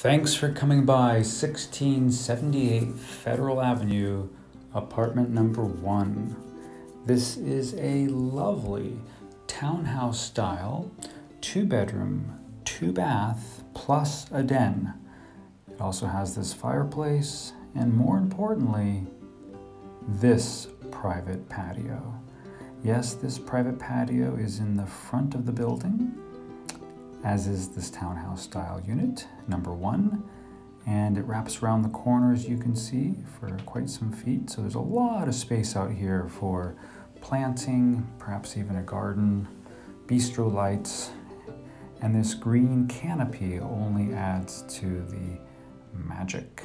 Thanks for coming by 1678 Federal Avenue, apartment number one. This is a lovely townhouse style, two bedroom, two bath, plus a den. It also has this fireplace, and more importantly, this private patio. Yes, this private patio is in the front of the building as is this townhouse style unit, number one. And it wraps around the corner, as you can see, for quite some feet. So there's a lot of space out here for planting, perhaps even a garden, bistro lights, and this green canopy only adds to the magic.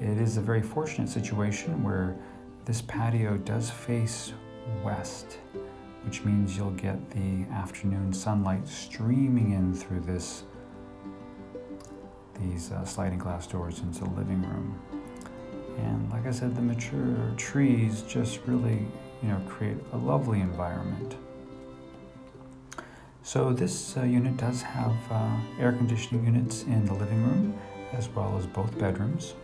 It is a very fortunate situation where this patio does face west which means you'll get the afternoon sunlight streaming in through this these uh, sliding glass doors into the living room. And like I said, the mature trees just really, you know, create a lovely environment. So this uh, unit does have uh, air conditioning units in the living room as well as both bedrooms.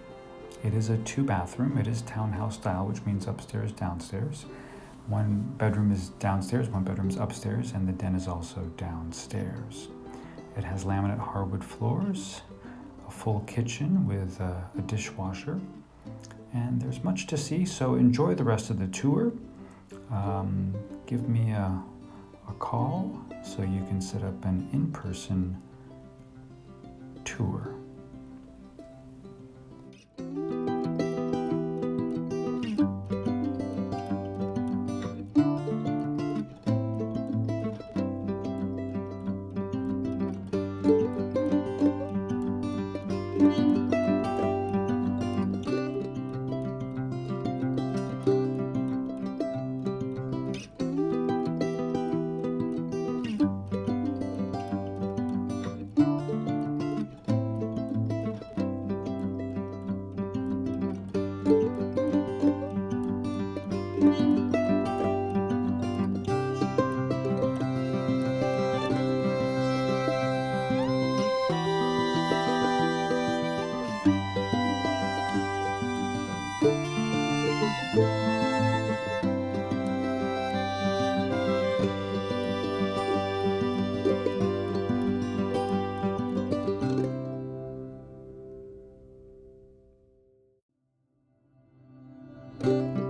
It is a two bathroom. It is townhouse style, which means upstairs, downstairs. One bedroom is downstairs, one bedroom is upstairs, and the den is also downstairs. It has laminate hardwood floors, a full kitchen with a, a dishwasher, and there's much to see, so enjoy the rest of the tour. Um, give me a, a call so you can set up an in-person tour. Música you